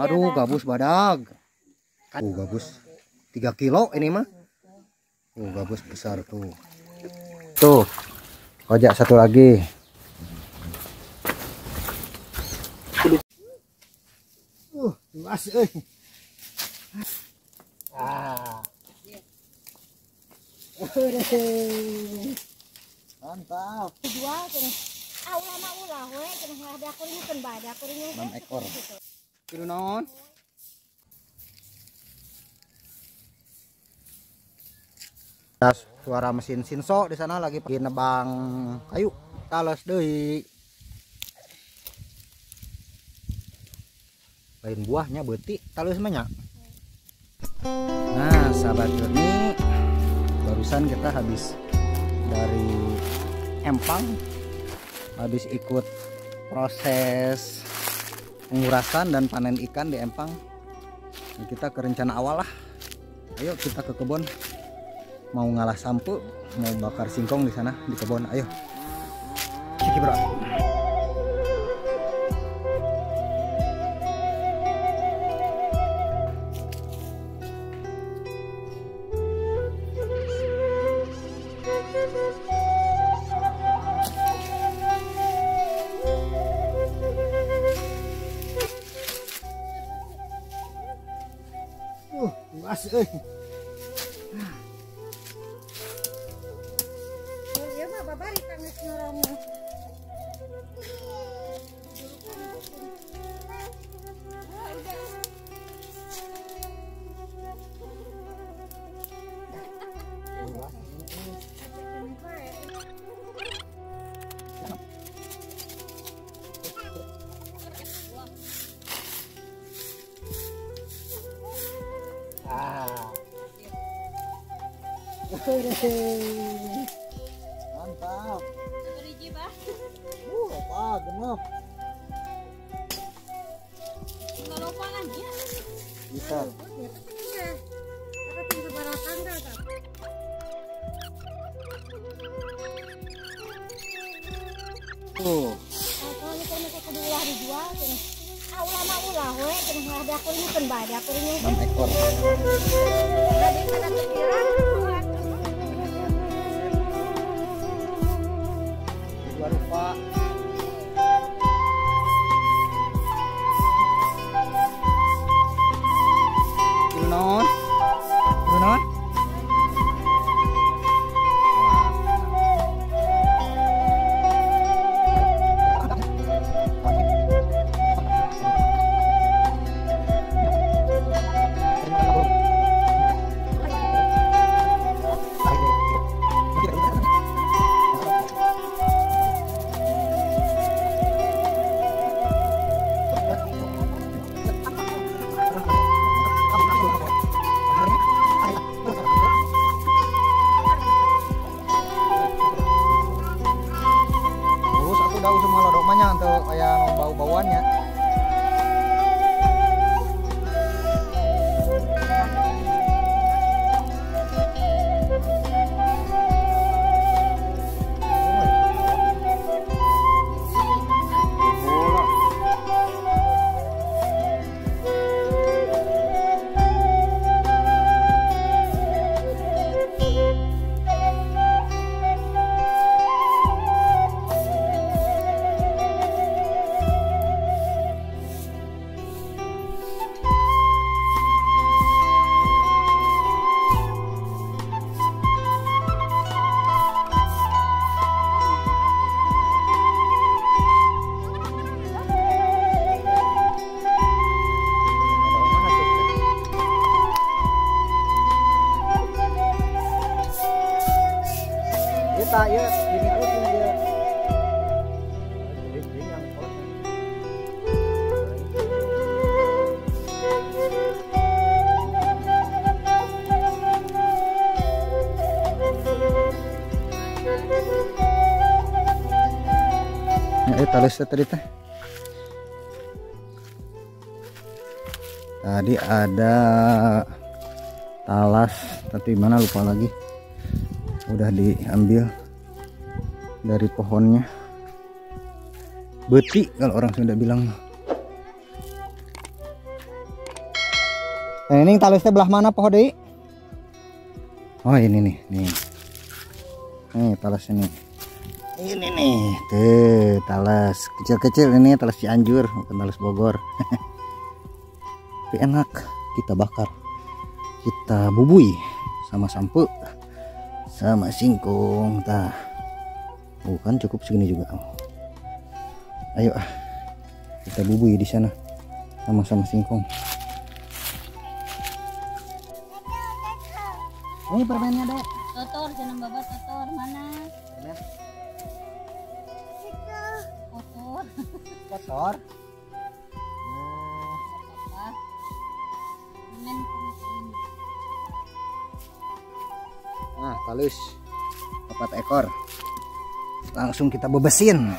Aduh, gabus badag. Oh, gabus. 3 kilo ini mah. Oh, gabus besar tuh. Tuh. Ojak satu lagi. Uh, luas euy. Ah. Mantap. Dua cenah. Ah ulah mah ulah we cenah ada kuringnya kan bada kuringnya. 6 ekor. Kilo naon? Suara mesin sinso di sana lagi pergi nebang kayu tales deui. Lain buahnya beuti tales mah nya. Nah, sahabat ini barusan kita habis dari Empang habis ikut proses pengurasan dan panen ikan di Empang. Nah, kita ke rencana awal lah. Ayo kita ke kebun. Mau ngalah sampo mau bakar singkong di sana di kebun. Ayo. Ciki bro uh luas mantap uh apa genep bisa tuh Ah ulah mah ulah we cenah ada kuringnya kan bada kuringnya. 6 ekor Tadi pada kepikiran. Dua rupa Kita ya, ini aku sini ya. Eh, talas na tadi teh. Tadi ada talas, tapi mana lupa lagi. Udah diambil dari pohonnya. Beti kalau orang Sunda bilang. Nah, ini talusnya belah mana poho deui? Oh, ini nih, nih. Nih talas ini. Ini nih, tuh talas kecil-kecil ini talas Cianjur, bukan talas Bogor. Tapi enak kita bakar. Kita bubui sama sampo sama singkong tah. Bukan cukup segini juga. Ayo kita bubui di sana sama-sama singkong. Ini permennya, Dek. Totor, jangan babat totor mana? Totor. Kotor. Kumain. Nah, talus. Empat ekor. Langsung kita bebesin.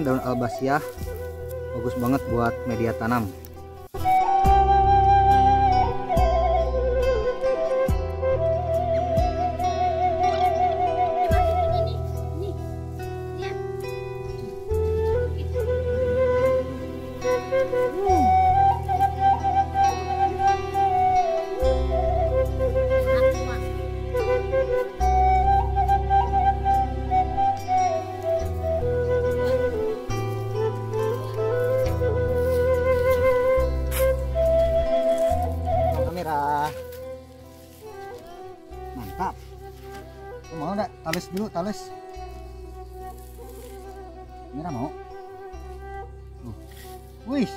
Daun albasiah. Bagus banget buat media tanam. Talus dulu, talus. Mira mau? Tuh. Wih.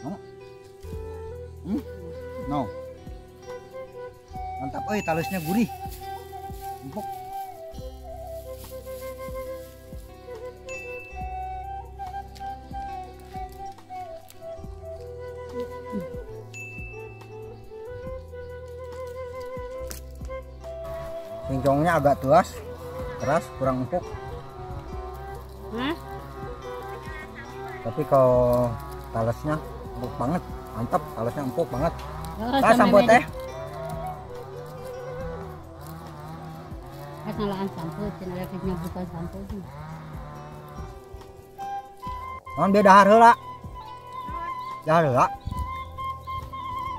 Mana? Hmm? No. Mantap, oi talusnya gurih. Empuk. Agak tuas, keras, kurang empuk. Hah? Tapi kalau talasnya empuk banget, mantap. Talasnya empuk banget. Oh, Kak sampo teh. Kan nalaan sampo, cenah rek nyabukan sampo. Non dia dahar heula. Dahar heula.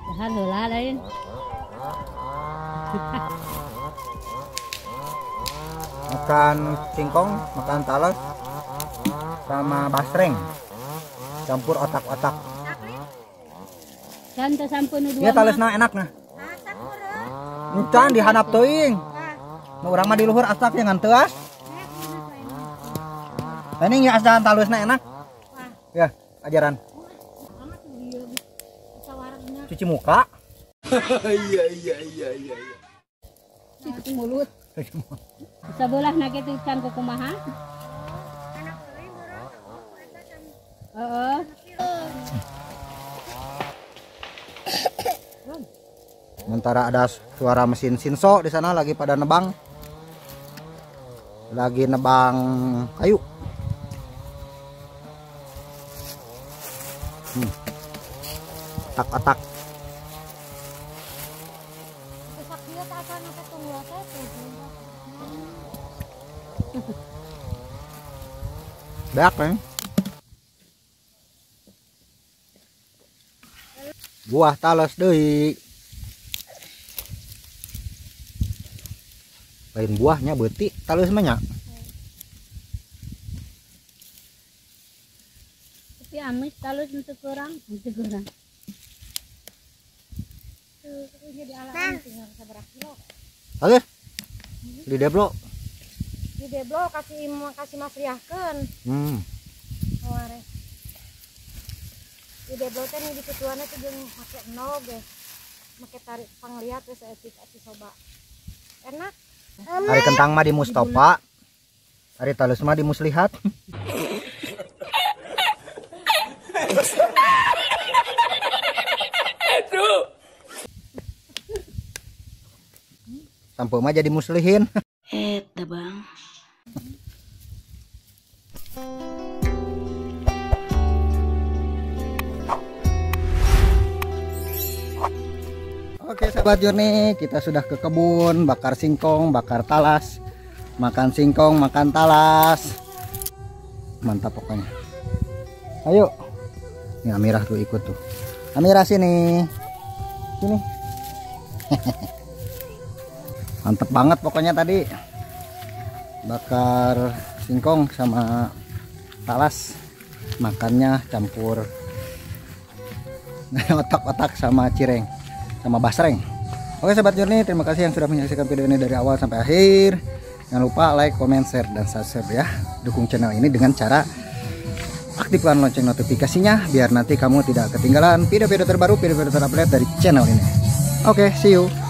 Dahar heula lain. Makan singkong, makan talas, sama basreng. Campur otak-otak. Teh sampo nu dua. Dia talasna enak nah. Encan dihanap teuing. Nu urang mah di luhur asak yang teuas. Ini ya asahan talusna enak. Ya, ajaran. Cuci muka. Cuci mulut. Sebelah na kitu can kumaha? Heeh. Sementara ada suara mesin sinso di sana lagi pada nebang. Lagi nebang kayu. Hmm. Atak-atak. Beak kan? Buah talas deui. Lain buahnya beuti talus mah nya. Tapi amis talus untuk kurang, untuk kurang. Di. Talus. Di deblo. Di deblo kasih kasih mas riahkeun Hmm. kemarin. deblot teh di situana tuh jeung make no ge make tarik pangliat teh saeutik atuh coba enak hari kentang mah di Mustafa hari talus mah di Muslihat sampo mah jadi muslihin eta bang Oke sahabat Jurni, kita sudah ke kebun, bakar singkong, bakar talas, makan singkong, makan talas. Mantap pokoknya. Ayo. Ini Amirah tuh ikut tuh. Amirah sini. Sini. Mantap banget pokoknya tadi. Bakar singkong sama talas. Makannya campur otak-otak sama cireng sama basreng. Oke sahabat journey terima kasih yang sudah menyaksikan video ini dari awal sampai akhir. Jangan lupa like comment share dan subscribe ya. Dukung channel ini dengan cara aktifkan lonceng notifikasinya biar nanti kamu tidak ketinggalan video-video terbaru video-video terupdate dari channel ini. Oke see you